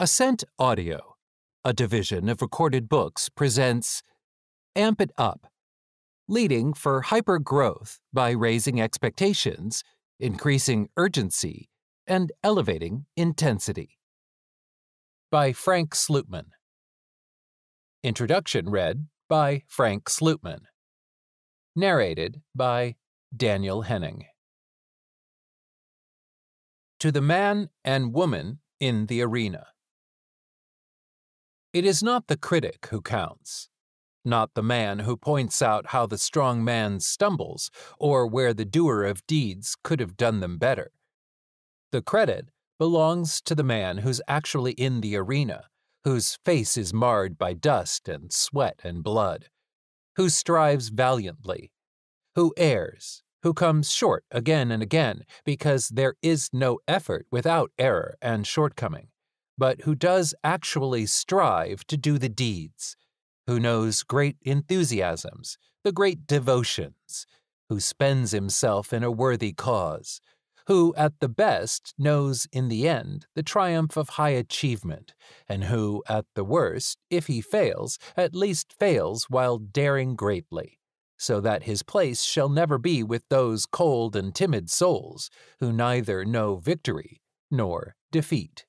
Ascent Audio, a division of recorded books, presents Amp It Up, leading for hyper growth by raising expectations, increasing urgency, and elevating intensity. By Frank Slootman. Introduction read by Frank Slootman. Narrated by Daniel Henning. To the man and woman in the arena. It is not the critic who counts, not the man who points out how the strong man stumbles or where the doer of deeds could have done them better. The credit belongs to the man who's actually in the arena, whose face is marred by dust and sweat and blood, who strives valiantly, who errs, who comes short again and again because there is no effort without error and shortcoming but who does actually strive to do the deeds, who knows great enthusiasms, the great devotions, who spends himself in a worthy cause, who at the best knows in the end the triumph of high achievement, and who at the worst, if he fails, at least fails while daring greatly, so that his place shall never be with those cold and timid souls who neither know victory nor defeat.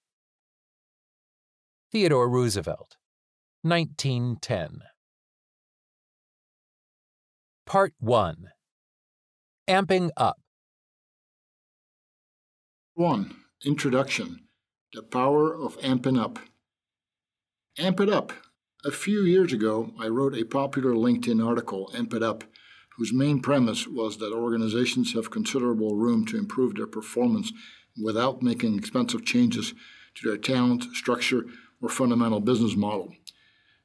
Theodore Roosevelt, 1910. Part 1 Amping Up 1. Introduction The Power of Amping Up. Amp It Up. A few years ago, I wrote a popular LinkedIn article, Amp It Up, whose main premise was that organizations have considerable room to improve their performance without making expensive changes to their talent, structure, or fundamental business model.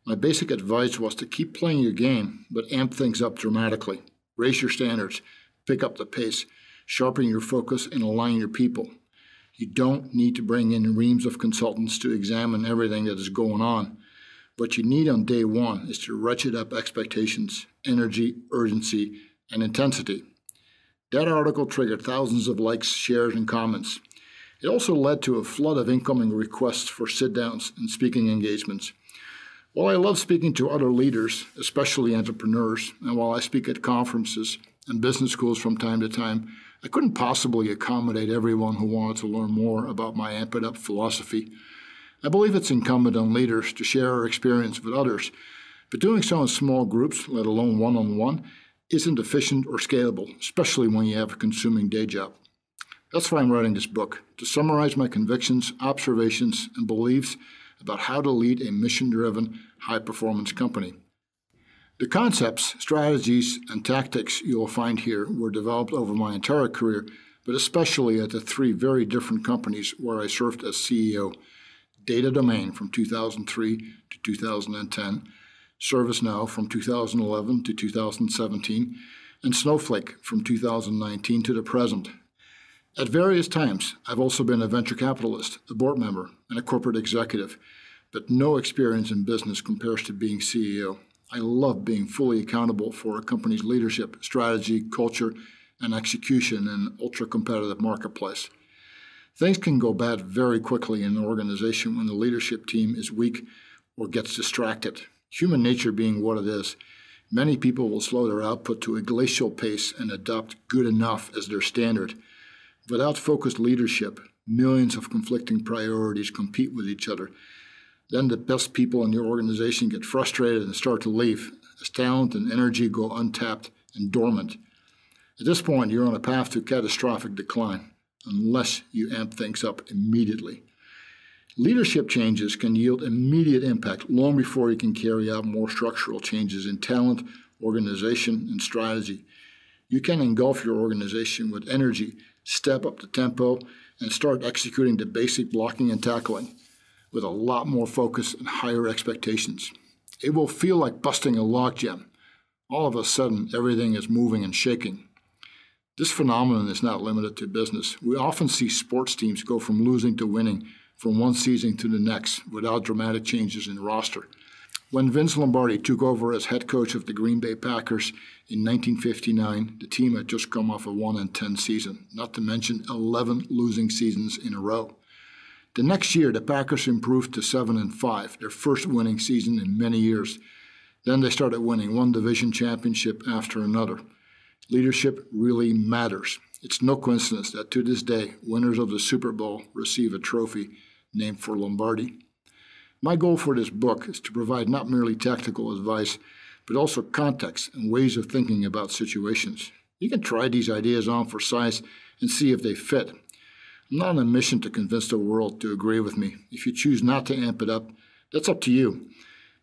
My basic advice was to keep playing your game, but amp things up dramatically. Raise your standards, pick up the pace, sharpen your focus, and align your people. You don't need to bring in reams of consultants to examine everything that is going on. What you need on day one is to ratchet up expectations, energy, urgency, and intensity. That article triggered thousands of likes, shares, and comments. It also led to a flood of incoming requests for sit downs and speaking engagements. While I love speaking to other leaders, especially entrepreneurs, and while I speak at conferences and business schools from time to time, I couldn't possibly accommodate everyone who wanted to learn more about my Amp It Up philosophy. I believe it's incumbent on leaders to share our experience with others, but doing so in small groups, let alone one on one, isn't efficient or scalable, especially when you have a consuming day job. That's why I'm writing this book, to summarize my convictions, observations, and beliefs about how to lead a mission driven, high performance company. The concepts, strategies, and tactics you will find here were developed over my entire career, but especially at the three very different companies where I served as CEO Data Domain from 2003 to 2010, ServiceNow from 2011 to 2017, and Snowflake from 2019 to the present. At various times, I've also been a venture capitalist, a board member, and a corporate executive, but no experience in business compares to being CEO. I love being fully accountable for a company's leadership, strategy, culture, and execution in an ultra competitive marketplace. Things can go bad very quickly in an organization when the leadership team is weak or gets distracted. Human nature being what it is, many people will slow their output to a glacial pace and adopt good enough as their standard Without focused leadership, millions of conflicting priorities compete with each other. Then the best people in your organization get frustrated and start to leave as talent and energy go untapped and dormant. At this point, you're on a path to catastrophic decline unless you amp things up immediately. Leadership changes can yield immediate impact long before you can carry out more structural changes in talent, organization, and strategy. You can engulf your organization with energy step up the tempo, and start executing the basic blocking and tackling with a lot more focus and higher expectations. It will feel like busting a logjam. All of a sudden, everything is moving and shaking. This phenomenon is not limited to business. We often see sports teams go from losing to winning from one season to the next without dramatic changes in roster. When Vince Lombardi took over as head coach of the Green Bay Packers in 1959, the team had just come off a 1 10 season, not to mention 11 losing seasons in a row. The next year, the Packers improved to 7 and 5, their first winning season in many years. Then they started winning one division championship after another. Leadership really matters. It's no coincidence that to this day, winners of the Super Bowl receive a trophy named for Lombardi. My goal for this book is to provide not merely tactical advice, but also context and ways of thinking about situations. You can try these ideas on for size and see if they fit. I'm not on a mission to convince the world to agree with me. If you choose not to amp it up, that's up to you.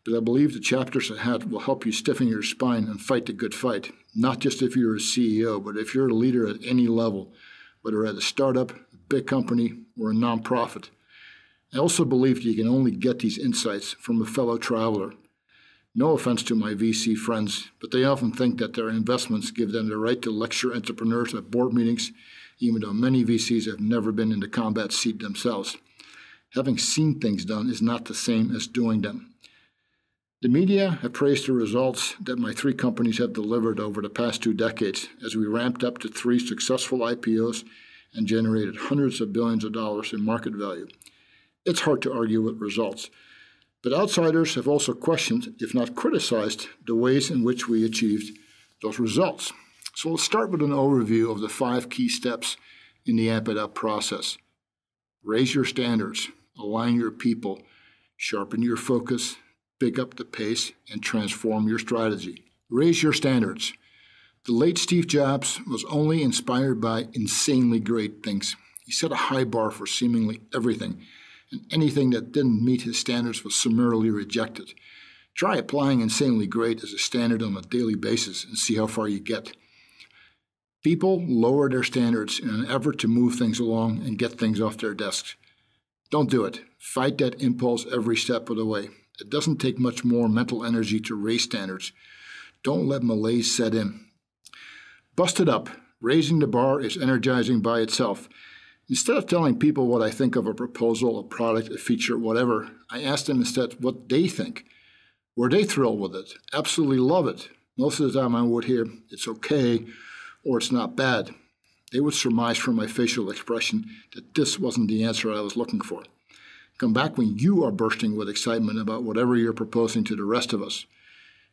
But I believe the chapters ahead will help you stiffen your spine and fight the good fight, not just if you're a CEO, but if you're a leader at any level, whether at a startup, a big company, or a nonprofit. I also believe you can only get these insights from a fellow traveler. No offense to my VC friends, but they often think that their investments give them the right to lecture entrepreneurs at board meetings, even though many VCs have never been in the combat seat themselves. Having seen things done is not the same as doing them. The media have praised the results that my three companies have delivered over the past two decades as we ramped up to three successful IPOs and generated hundreds of billions of dollars in market value. It's hard to argue with results, but outsiders have also questioned, if not criticized, the ways in which we achieved those results. So let's start with an overview of the five key steps in the Amp It Up process. Raise your standards, align your people, sharpen your focus, pick up the pace, and transform your strategy. Raise your standards. The late Steve Jobs was only inspired by insanely great things. He set a high bar for seemingly everything, and anything that didn't meet his standards was summarily rejected. Try applying insanely great as a standard on a daily basis and see how far you get. People lower their standards in an effort to move things along and get things off their desks. Don't do it. Fight that impulse every step of the way. It doesn't take much more mental energy to raise standards. Don't let malaise set in. Bust it up. Raising the bar is energizing by itself. Instead of telling people what I think of a proposal, a product, a feature, whatever, I ask them instead what they think. Were they thrilled with it? Absolutely love it. Most of the time I would hear, it's okay or it's not bad. They would surmise from my facial expression that this wasn't the answer I was looking for. Come back when you are bursting with excitement about whatever you're proposing to the rest of us.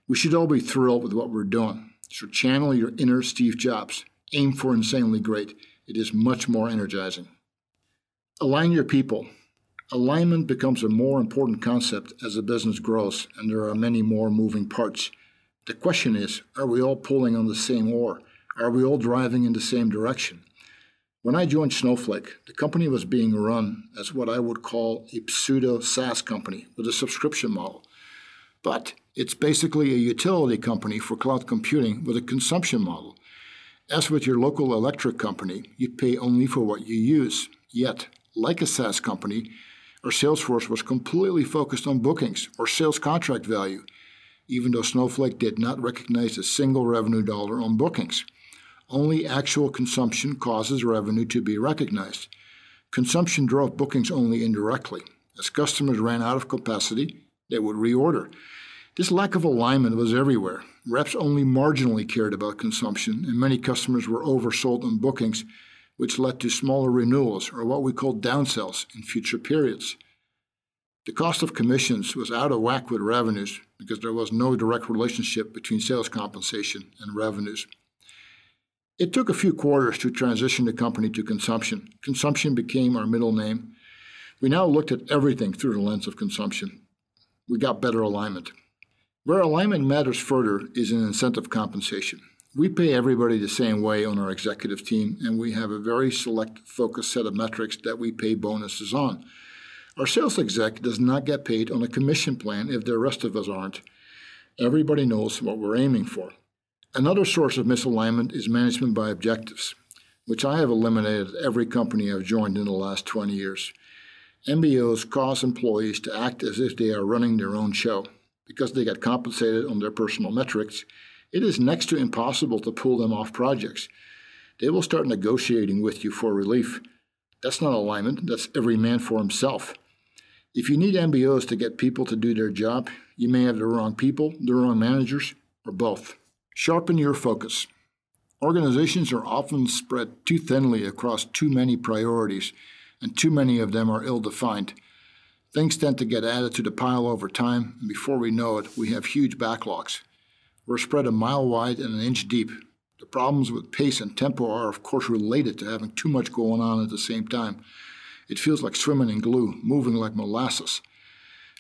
We should all be thrilled with what we're doing. So channel your inner Steve Jobs. Aim for insanely great. It is much more energizing. Align your people. Alignment becomes a more important concept as the business grows and there are many more moving parts. The question is are we all pulling on the same oar? Are we all driving in the same direction? When I joined Snowflake, the company was being run as what I would call a pseudo SaaS company with a subscription model. But it's basically a utility company for cloud computing with a consumption model. As with your local electric company, you pay only for what you use. Yet, like a SaaS company, our sales force was completely focused on bookings or sales contract value, even though Snowflake did not recognize a single revenue dollar on bookings. Only actual consumption causes revenue to be recognized. Consumption drove bookings only indirectly. As customers ran out of capacity, they would reorder. This lack of alignment was everywhere. Reps only marginally cared about consumption, and many customers were oversold on bookings, which led to smaller renewals, or what we call downsells, in future periods. The cost of commissions was out of whack with revenues because there was no direct relationship between sales compensation and revenues. It took a few quarters to transition the company to consumption. Consumption became our middle name. We now looked at everything through the lens of consumption. We got better alignment. Where alignment matters further is in incentive compensation. We pay everybody the same way on our executive team, and we have a very select, focused set of metrics that we pay bonuses on. Our sales exec does not get paid on a commission plan if the rest of us aren't. Everybody knows what we're aiming for. Another source of misalignment is management by objectives, which I have eliminated at every company I've joined in the last 20 years. MBOs cause employees to act as if they are running their own show. Because they get compensated on their personal metrics, it is next to impossible to pull them off projects. They will start negotiating with you for relief. That's not alignment, that's every man for himself. If you need MBOs to get people to do their job, you may have the wrong people, the wrong managers, or both. Sharpen your focus. Organizations are often spread too thinly across too many priorities, and too many of them are ill defined. Things tend to get added to the pile over time, and before we know it, we have huge backlogs. We're spread a mile wide and an inch deep. The problems with pace and tempo are, of course, related to having too much going on at the same time. It feels like swimming in glue, moving like molasses.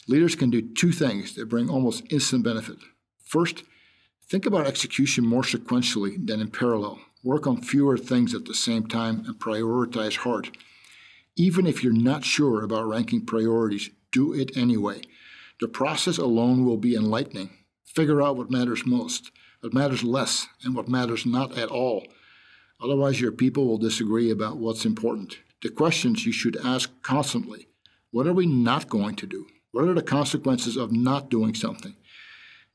Leaders can do two things that bring almost instant benefit. First, think about execution more sequentially than in parallel. Work on fewer things at the same time and prioritize hard. Even if you're not sure about ranking priorities, do it anyway. The process alone will be enlightening. Figure out what matters most, what matters less, and what matters not at all. Otherwise, your people will disagree about what's important. The questions you should ask constantly What are we not going to do? What are the consequences of not doing something?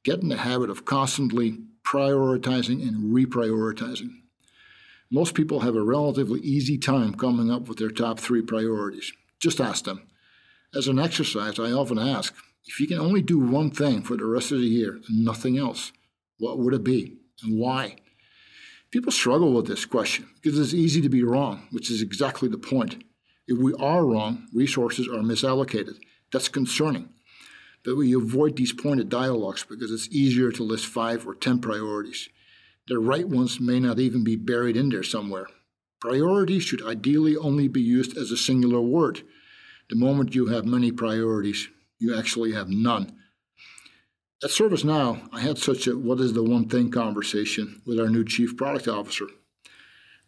Get in the habit of constantly prioritizing and reprioritizing. Most people have a relatively easy time coming up with their top three priorities. Just ask them. As an exercise, I often ask if you can only do one thing for the rest of the year and nothing else, what would it be and why? People struggle with this question because it's easy to be wrong, which is exactly the point. If we are wrong, resources are misallocated. That's concerning. But we avoid these pointed dialogues because it's easier to list five or ten priorities. The right ones may not even be buried in there somewhere. Priorities should ideally only be used as a singular word. The moment you have many priorities, you actually have none. At ServiceNow, I had such a what is the one thing conversation with our new chief product officer.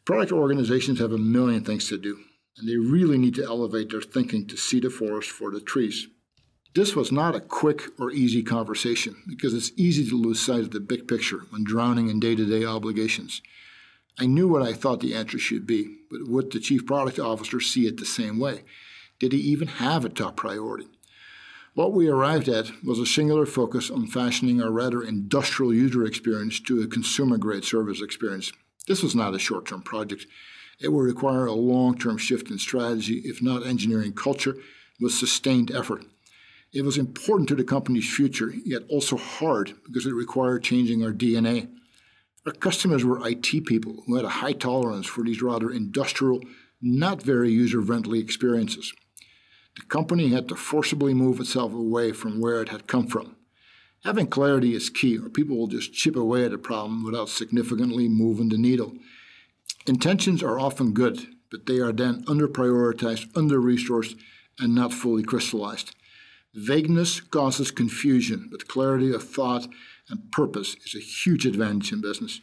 Product organizations have a million things to do, and they really need to elevate their thinking to see the forest for the trees. This was not a quick or easy conversation because it's easy to lose sight of the big picture when drowning in day to day obligations. I knew what I thought the answer should be, but would the chief product officer see it the same way? Did he even have a top priority? What we arrived at was a singular focus on fashioning our rather industrial user experience to a consumer grade service experience. This was not a short term project. It will require a long term shift in strategy, if not engineering culture, with sustained effort. It was important to the company's future, yet also hard because it required changing our DNA. Our customers were IT people who had a high tolerance for these rather industrial, not very user friendly experiences. The company had to forcibly move itself away from where it had come from. Having clarity is key, or people will just chip away at a problem without significantly moving the needle. Intentions are often good, but they are then under prioritized, under resourced, and not fully crystallized. Vagueness causes confusion, but clarity of thought and purpose is a huge advantage in business.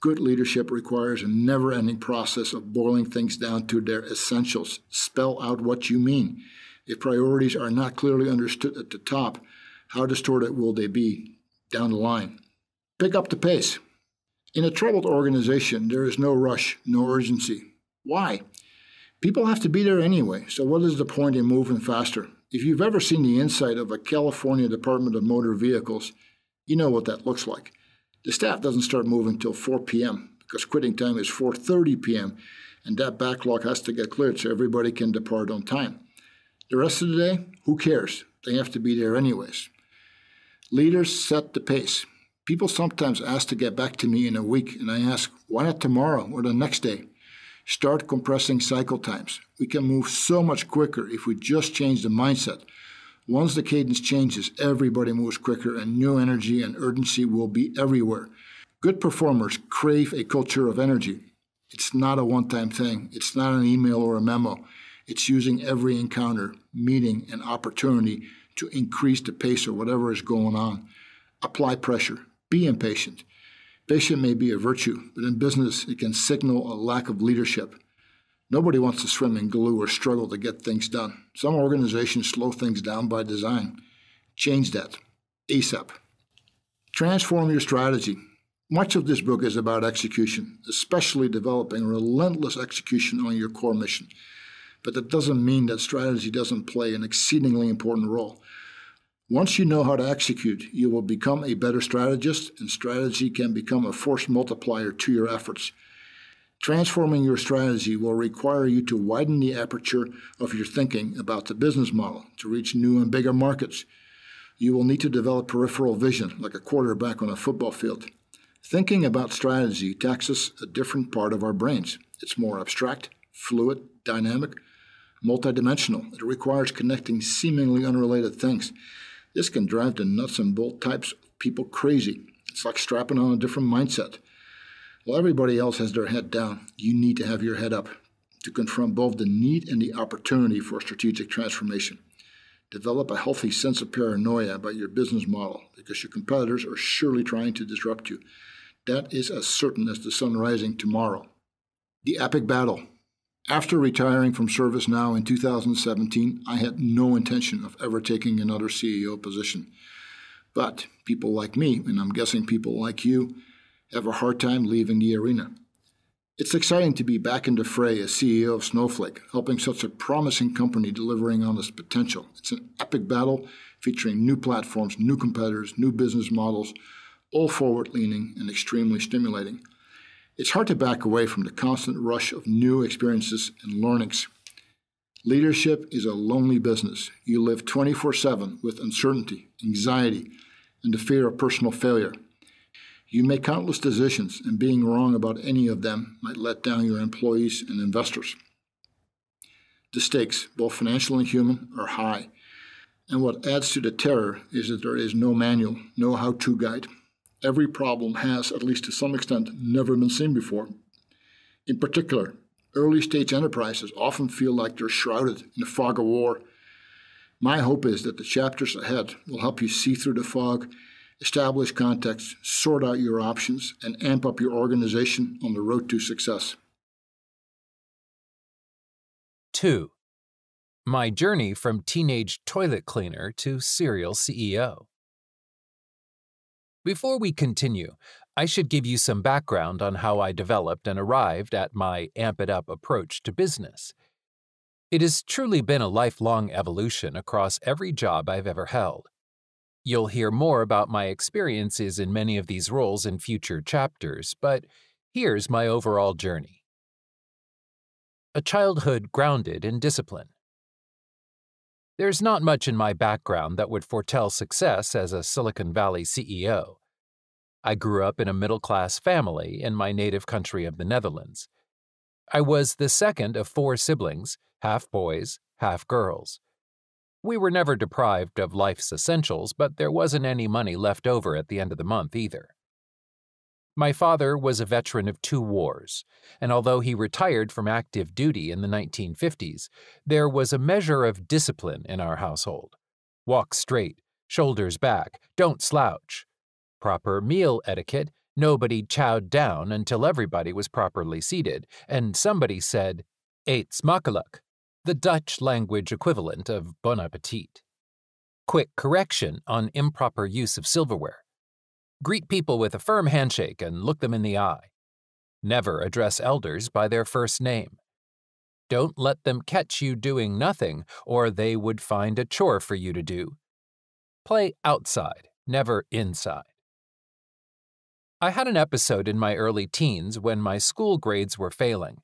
Good leadership requires a never ending process of boiling things down to their essentials. Spell out what you mean. If priorities are not clearly understood at the top, how distorted will they be down the line? Pick up the pace. In a troubled organization, there is no rush, no urgency. Why? People have to be there anyway, so what is the point in moving faster? If you've ever seen the inside of a California Department of Motor Vehicles, you know what that looks like. The staff doesn't start moving until 4 p.m. because quitting time is 4:30 p.m. and that backlog has to get cleared so everybody can depart on time. The rest of the day, who cares? They have to be there anyways. Leaders set the pace. People sometimes ask to get back to me in a week, and I ask, why not tomorrow or the next day? Start compressing cycle times. We can move so much quicker if we just change the mindset. Once the cadence changes, everybody moves quicker, and new energy and urgency will be everywhere. Good performers crave a culture of energy. It's not a one time thing, it's not an email or a memo. It's using every encounter, meeting, and opportunity to increase the pace of whatever is going on. Apply pressure. Be impatient. Patience may be a virtue, but in business it can signal a lack of leadership. Nobody wants to swim in glue or struggle to get things done. Some organizations slow things down by design. Change that ASAP. Transform your strategy. Much of this book is about execution, especially developing relentless execution on your core mission. But that doesn't mean that strategy doesn't play an exceedingly important role. Once you know how to execute, you will become a better strategist, and strategy can become a force multiplier to your efforts. Transforming your strategy will require you to widen the aperture of your thinking about the business model to reach new and bigger markets. You will need to develop peripheral vision, like a quarterback on a football field. Thinking about strategy taxes a different part of our brains. It's more abstract, fluid, dynamic, multidimensional. It requires connecting seemingly unrelated things. This can drive the nuts and bolt types of people crazy. It's like strapping on a different mindset. While everybody else has their head down, you need to have your head up to confront both the need and the opportunity for strategic transformation. Develop a healthy sense of paranoia about your business model because your competitors are surely trying to disrupt you. That is as certain as the sun rising tomorrow. The epic battle. After retiring from ServiceNow in 2017, I had no intention of ever taking another CEO position. But people like me, and I'm guessing people like you, have a hard time leaving the arena. It's exciting to be back in the fray as CEO of Snowflake, helping such a promising company delivering on its potential. It's an epic battle featuring new platforms, new competitors, new business models, all forward leaning and extremely stimulating. It's hard to back away from the constant rush of new experiences and learnings. Leadership is a lonely business. You live 24 7 with uncertainty, anxiety, and the fear of personal failure. You make countless decisions, and being wrong about any of them might let down your employees and investors. The stakes, both financial and human, are high. And what adds to the terror is that there is no manual, no how to guide. Every problem has, at least to some extent, never been seen before. In particular, early stage enterprises often feel like they're shrouded in the fog of war. My hope is that the chapters ahead will help you see through the fog establish context, sort out your options, and amp up your organization on the road to success. 2. My journey from teenage toilet cleaner to serial CEO. Before we continue, I should give you some background on how I developed and arrived at my amp it up approach to business. It has truly been a lifelong evolution across every job I've ever held. You'll hear more about my experiences in many of these roles in future chapters, but here's my overall journey. A childhood grounded in discipline. There's not much in my background that would foretell success as a Silicon Valley CEO. I grew up in a middle class family in my native country of the Netherlands. I was the second of four siblings, half boys, half girls. We were never deprived of life's essentials, but there wasn't any money left over at the end of the month either. My father was a veteran of two wars, and although he retired from active duty in the 1950s, there was a measure of discipline in our household. Walk straight, shoulders back, don't slouch. Proper meal etiquette, nobody chowed down until everybody was properly seated, and somebody said, Eet smakelijk the Dutch language equivalent of bon appetit. Quick correction on improper use of silverware. Greet people with a firm handshake and look them in the eye. Never address elders by their first name. Don't let them catch you doing nothing, or they would find a chore for you to do. Play outside, never inside. I had an episode in my early teens when my school grades were failing.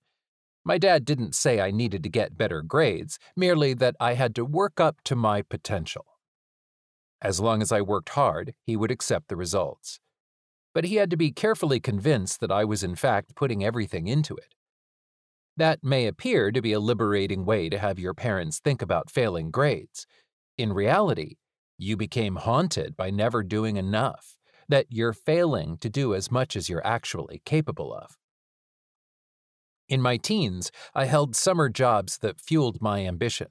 My dad didn't say I needed to get better grades, merely that I had to work up to my potential. As long as I worked hard, he would accept the results. But he had to be carefully convinced that I was in fact putting everything into it. That may appear to be a liberating way to have your parents think about failing grades. In reality, you became haunted by never doing enough, that you're failing to do as much as you're actually capable of. In my teens, I held summer jobs that fueled my ambition.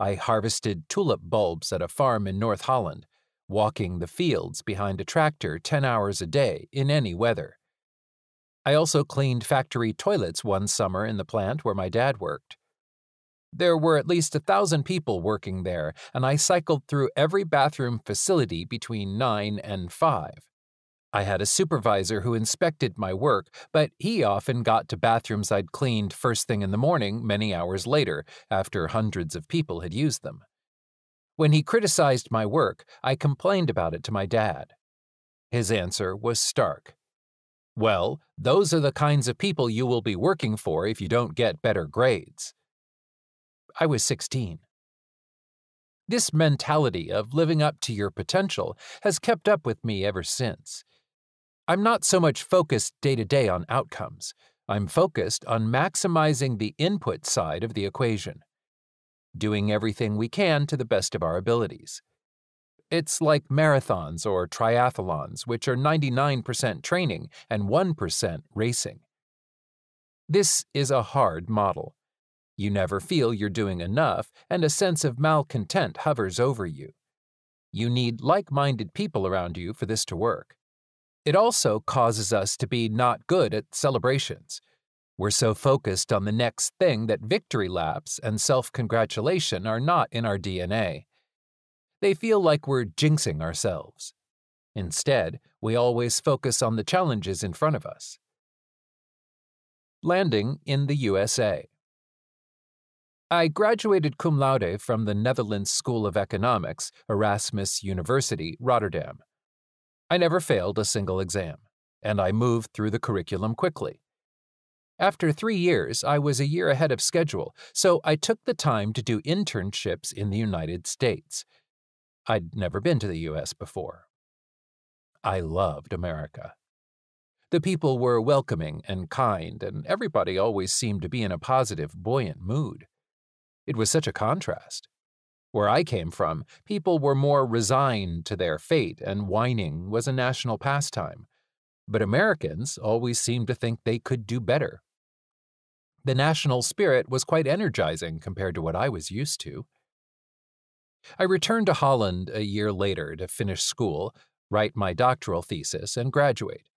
I harvested tulip bulbs at a farm in North Holland, walking the fields behind a tractor 10 hours a day in any weather. I also cleaned factory toilets one summer in the plant where my dad worked. There were at least a thousand people working there, and I cycled through every bathroom facility between 9 and 5. I had a supervisor who inspected my work, but he often got to bathrooms I'd cleaned first thing in the morning many hours later, after hundreds of people had used them. When he criticized my work, I complained about it to my dad. His answer was stark. Well, those are the kinds of people you will be working for if you don't get better grades. I was 16. This mentality of living up to your potential has kept up with me ever since. I'm not so much focused day to day on outcomes. I'm focused on maximizing the input side of the equation. doing everything we can to the best of our abilities. It's like marathons or triathlons, which are 99% training and 1% racing. This is a hard model. You never feel you're doing enough, and a sense of malcontent hovers over you. You need like minded people around you for this to work. It also causes us to be not good at celebrations. We're so focused on the next thing that victory laps and self congratulation are not in our DNA. They feel like we're jinxing ourselves. Instead, we always focus on the challenges in front of us. Landing in the USA. I graduated cum laude from the Netherlands School of Economics, Erasmus University, Rotterdam. I never failed a single exam, and I moved through the curriculum quickly. After three years, I was a year ahead of schedule, so I took the time to do internships in the United States. I'd never been to the U.S. before. I loved America. The people were welcoming and kind, and everybody always seemed to be in a positive, buoyant mood. It was such a contrast. Where I came from, people were more resigned to their fate, and whining was a national pastime. But Americans always seemed to think they could do better. The national spirit was quite energizing compared to what I was used to. I returned to Holland a year later to finish school, write my doctoral thesis, and graduate.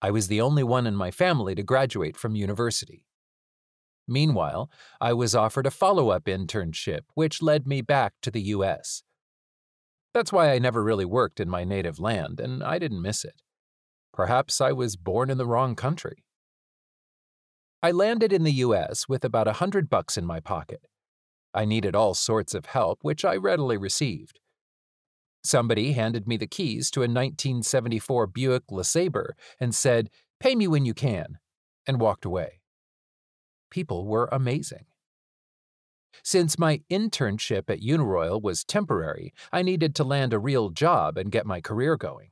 I was the only one in my family to graduate from university. Meanwhile, I was offered a follow up internship, which led me back to the U.S. That's why I never really worked in my native land, and I didn't miss it. Perhaps I was born in the wrong country. I landed in the U.S. with about a hundred bucks in my pocket. I needed all sorts of help, which I readily received. Somebody handed me the keys to a 1974 Buick LeSabre and said, Pay me when you can, and walked away people were amazing. Since my internship at Uniroyal was temporary, I needed to land a real job and get my career going.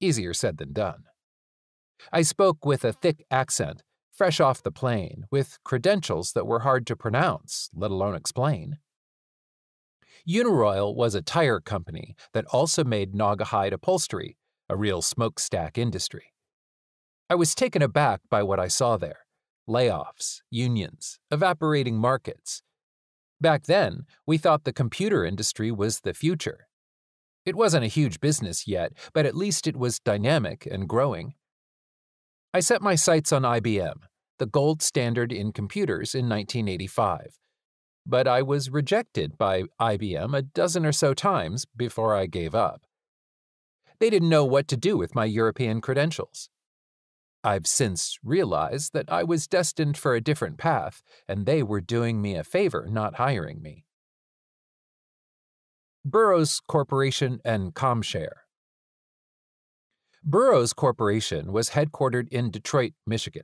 Easier said than done. I spoke with a thick accent, fresh off the plane, with credentials that were hard to pronounce, let alone explain. Uniroyal was a tire company that also made Naugahyde upholstery, a real smokestack industry. I was taken aback by what I saw there layoffs, unions, evaporating markets. Back then, we thought the computer industry was the future. It wasn't a huge business yet, but at least it was dynamic and growing. I set my sights on IBM, the gold standard in computers, in 1985. But I was rejected by IBM a dozen or so times before I gave up. They didn't know what to do with my European credentials. I've since realized that I was destined for a different path, and they were doing me a favor not hiring me. Burroughs Corporation and ComShare Burroughs Corporation was headquartered in Detroit, Michigan.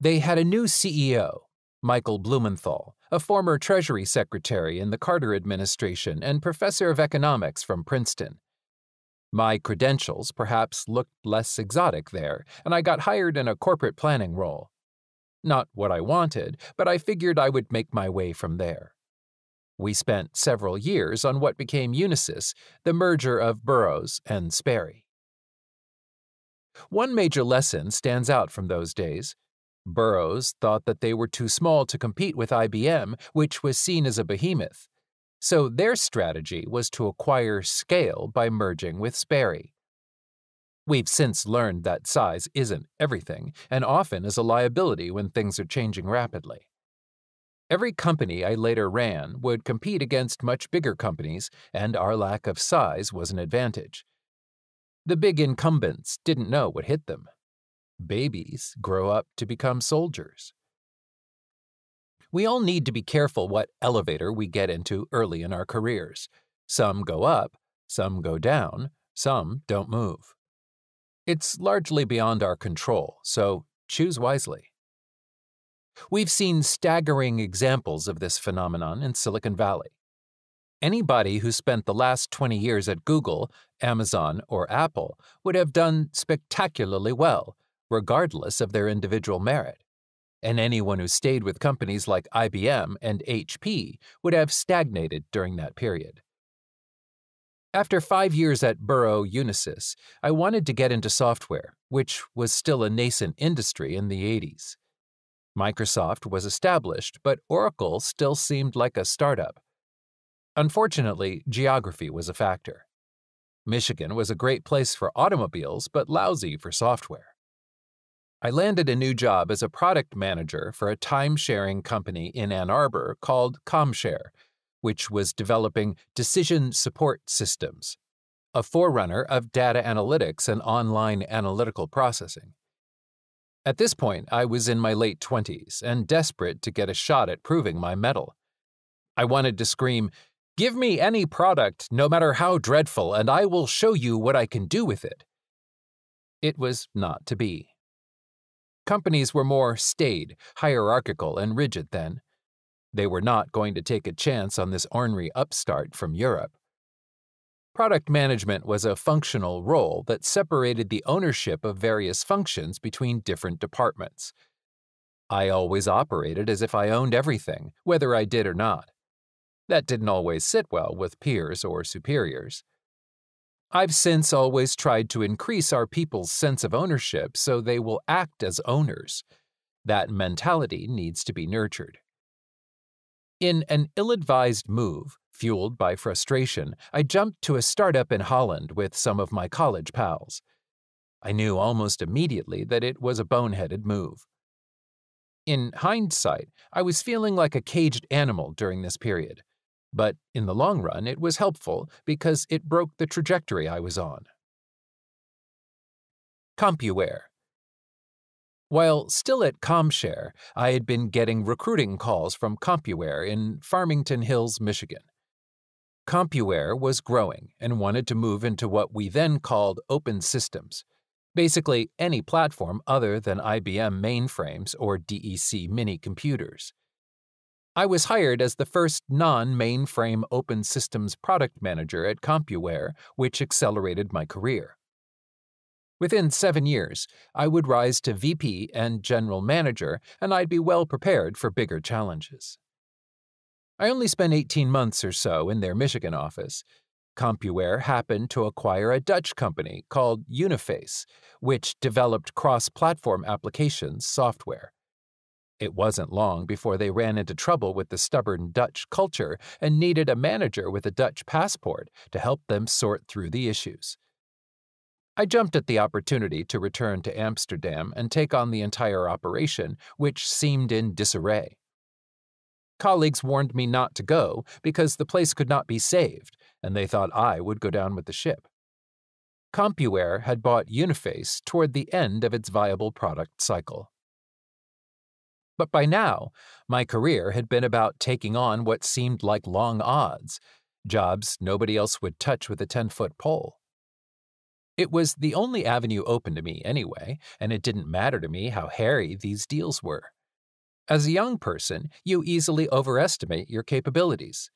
They had a new CEO, Michael Blumenthal, a former Treasury Secretary in the Carter administration and professor of economics from Princeton. My credentials perhaps looked less exotic there, and I got hired in a corporate planning role. Not what I wanted, but I figured I would make my way from there. We spent several years on what became Unisys, the merger of Burroughs and Sperry. One major lesson stands out from those days. Burroughs thought that they were too small to compete with IBM, which was seen as a behemoth. So their strategy was to acquire scale by merging with Sperry. We've since learned that size isn't everything, and often is a liability when things are changing rapidly. Every company I later ran would compete against much bigger companies, and our lack of size was an advantage. The big incumbents didn't know what hit them. Babies grow up to become soldiers. We all need to be careful what elevator we get into early in our careers. Some go up, some go down, some don't move. It's largely beyond our control, so choose wisely. We've seen staggering examples of this phenomenon in Silicon Valley. Anybody who spent the last 20 years at Google, Amazon, or Apple would have done spectacularly well, regardless of their individual merit. And anyone who stayed with companies like IBM and HP would have stagnated during that period. After five years at Burroughs Unisys, I wanted to get into software, which was still a nascent industry in the 80s. Microsoft was established, but Oracle still seemed like a startup. Unfortunately, geography was a factor. Michigan was a great place for automobiles, but lousy for software. I landed a new job as a product manager for a time sharing company in Ann Arbor called ComShare, which was developing decision support systems, a forerunner of data analytics and online analytical processing. At this point, I was in my late 20s and desperate to get a shot at proving my mettle. I wanted to scream, Give me any product, no matter how dreadful, and I will show you what I can do with it. It was not to be. Companies were more staid, hierarchical, and rigid then. They were not going to take a chance on this ornery upstart from Europe. Product management was a functional role that separated the ownership of various functions between different departments. I always operated as if I owned everything, whether I did or not. That didn't always sit well with peers or superiors. I've since always tried to increase our people's sense of ownership so they will act as owners. That mentality needs to be nurtured. In an ill advised move, fueled by frustration, I jumped to a startup in Holland with some of my college pals. I knew almost immediately that it was a boneheaded move. In hindsight, I was feeling like a caged animal during this period, but in the long run, it was helpful because it broke the trajectory I was on. CompuWare while still at ComShare, I had been getting recruiting calls from CompuWare in Farmington Hills, Michigan. CompuWare was growing and wanted to move into what we then called open systems, basically any platform other than IBM mainframes or DEC mini computers. I was hired as the first non mainframe open systems product manager at CompuWare, which accelerated my career. Within seven years, I would rise to VP and General Manager, and I'd be well prepared for bigger challenges. I only spent 18 months or so in their Michigan office. CompuWare happened to acquire a Dutch company called Uniface, which developed cross platform applications software. It wasn't long before they ran into trouble with the stubborn Dutch culture and needed a manager with a Dutch passport to help them sort through the issues. I jumped at the opportunity to return to Amsterdam and take on the entire operation, which seemed in disarray. Colleagues warned me not to go because the place could not be saved, and they thought I would go down with the ship. CompuWare had bought Uniface toward the end of its viable product cycle. But by now, my career had been about taking on what seemed like long odds, jobs nobody else would touch with a 10 foot pole. It was the only avenue open to me anyway, and it didn't matter to me how hairy these deals were. As a young person, you easily overestimate your capabilities.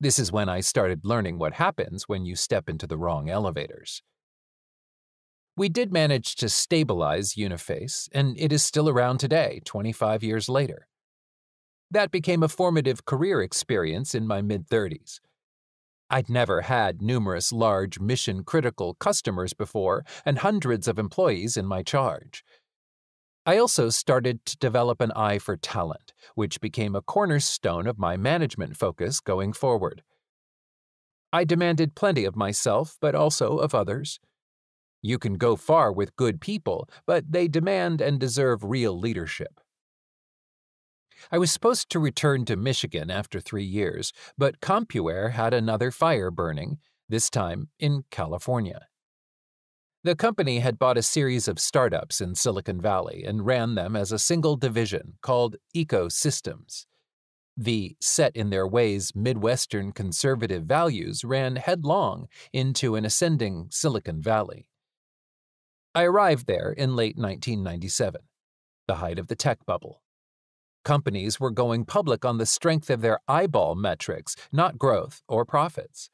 This is when I started learning what happens when you step into the wrong elevators. We did manage to stabilize Uniface, and it is still around today, 25 years later. That became a formative career experience in my mid 30s. I'd never had numerous large mission critical customers before and hundreds of employees in my charge. I also started to develop an eye for talent, which became a cornerstone of my management focus going forward. I demanded plenty of myself, but also of others. You can go far with good people, but they demand and deserve real leadership. I was supposed to return to Michigan after three years, but CompuWare had another fire burning, this time in California. The company had bought a series of startups in Silicon Valley and ran them as a single division called Ecosystems. The set in their ways Midwestern conservative values ran headlong into an ascending Silicon Valley. I arrived there in late 1997, the height of the tech bubble. Companies were going public on the strength of their eyeball metrics, not growth or profits.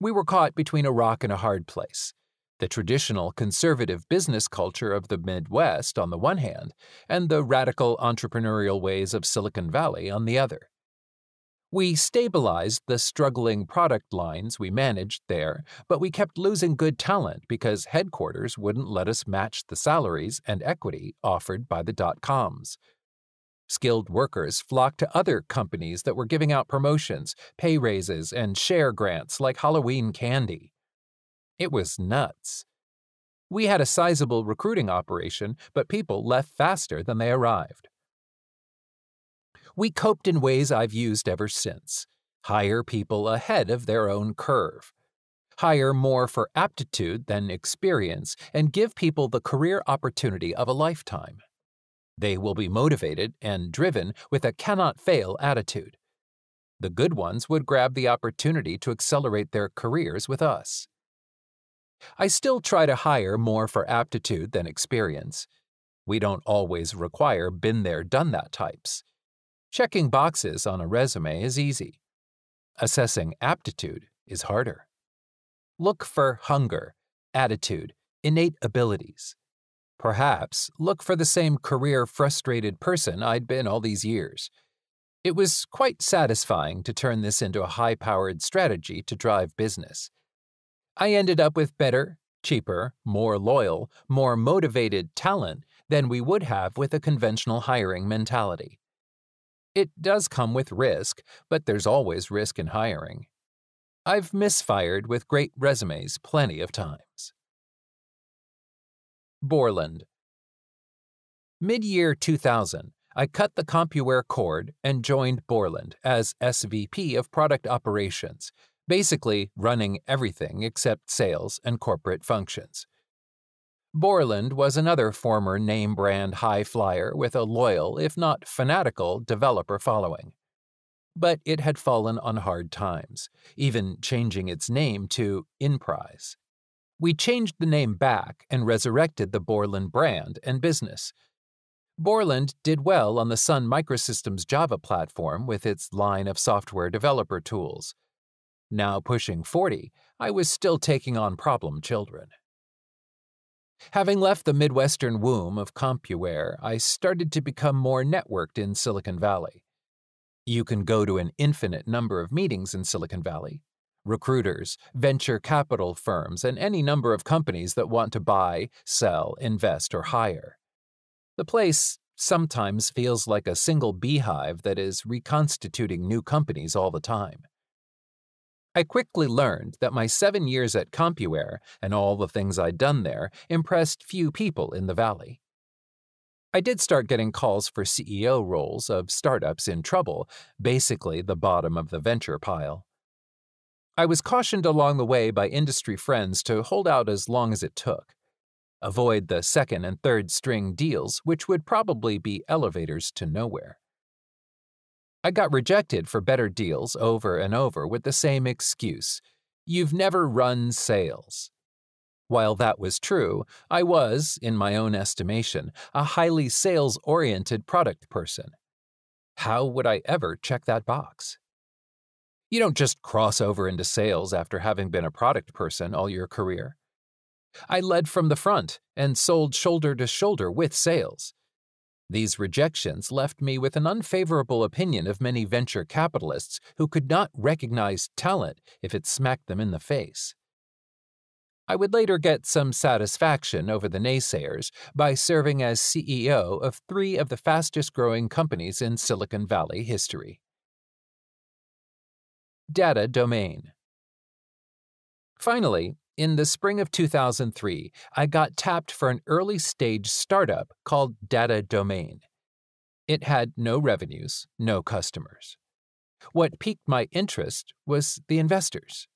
We were caught between a rock and a hard place. the traditional conservative business culture of the Midwest on the one hand, and the radical entrepreneurial ways of Silicon Valley on the other. We stabilized the struggling product lines we managed there, but we kept losing good talent because headquarters wouldn't let us match the salaries and equity offered by the dot coms. Skilled workers flocked to other companies that were giving out promotions, pay raises, and share grants like Halloween candy. It was nuts. We had a sizable recruiting operation, but people left faster than they arrived. We coped in ways I've used ever since hire people ahead of their own curve. Hire more for aptitude than experience and give people the career opportunity of a lifetime. They will be motivated and driven with a cannot fail attitude. The good ones would grab the opportunity to accelerate their careers with us. I still try to hire more for aptitude than experience. We don't always require been there, done that types. Checking boxes on a resume is easy. Assessing aptitude is harder. Look for hunger, attitude, innate abilities. Perhaps look for the same career frustrated person I'd been all these years. It was quite satisfying to turn this into a high powered strategy to drive business. I ended up with better, cheaper, more loyal, more motivated talent than we would have with a conventional hiring mentality. It does come with risk, but there's always risk in hiring. I've misfired with great resumes plenty of times. Borland. Mid year 2000, I cut the CompuWare cord and joined Borland as SVP of Product Operations, basically running everything except sales and corporate functions. Borland was another former name brand high flyer with a loyal, if not fanatical, developer following. But it had fallen on hard times, even changing its name to Inprise. We changed the name back and resurrected the Borland brand and business. Borland did well on the Sun Microsystems Java platform with its line of software developer tools. Now pushing 40, I was still taking on problem children. Having left the Midwestern womb of CompuWare, I started to become more networked in Silicon Valley. You can go to an infinite number of meetings in Silicon Valley. Recruiters, venture capital firms, and any number of companies that want to buy, sell, invest, or hire. The place sometimes feels like a single beehive that is reconstituting new companies all the time. I quickly learned that my seven years at CompuWare and all the things I'd done there impressed few people in the Valley. I did start getting calls for CEO roles of startups in trouble, basically the bottom of the venture pile. I was cautioned along the way by industry friends to hold out as long as it took. Avoid the second and third string deals, which would probably be elevators to nowhere. I got rejected for better deals over and over with the same excuse you've never run sales. While that was true, I was, in my own estimation, a highly sales oriented product person. How would I ever check that box? You don't just cross over into sales after having been a product person all your career. I led from the front and sold shoulder to shoulder with sales. These rejections left me with an unfavorable opinion of many venture capitalists who could not recognize talent if it smacked them in the face. I would later get some satisfaction over the naysayers by serving as CEO of three of the fastest growing companies in Silicon Valley history. Data Domain Finally, in the spring of 2003, I got tapped for an early stage startup called Data Domain. It had no revenues, no customers. What piqued my interest was the investors.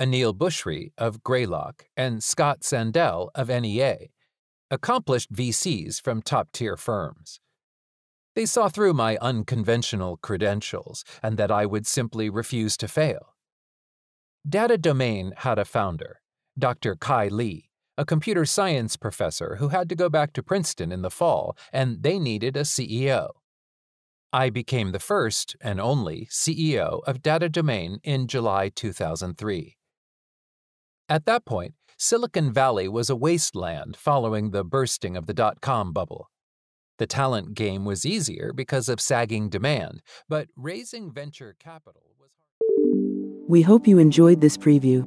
Aneel Bhusri of Greylock and Scott Sandell of NEA, accomplished VCs from top tier firms. They saw through my unconventional credentials and that I would simply refuse to fail. Data Domain had a founder, Dr. Kai Li, a computer science professor who had to go back to Princeton in the fall, and they needed a CEO. I became the first and only CEO of Data Domain in July 2003. At that point, Silicon Valley was a wasteland following the bursting of the dot com bubble. The talent game was easier because of sagging demand, but raising venture capital was hard. We hope you enjoyed this preview.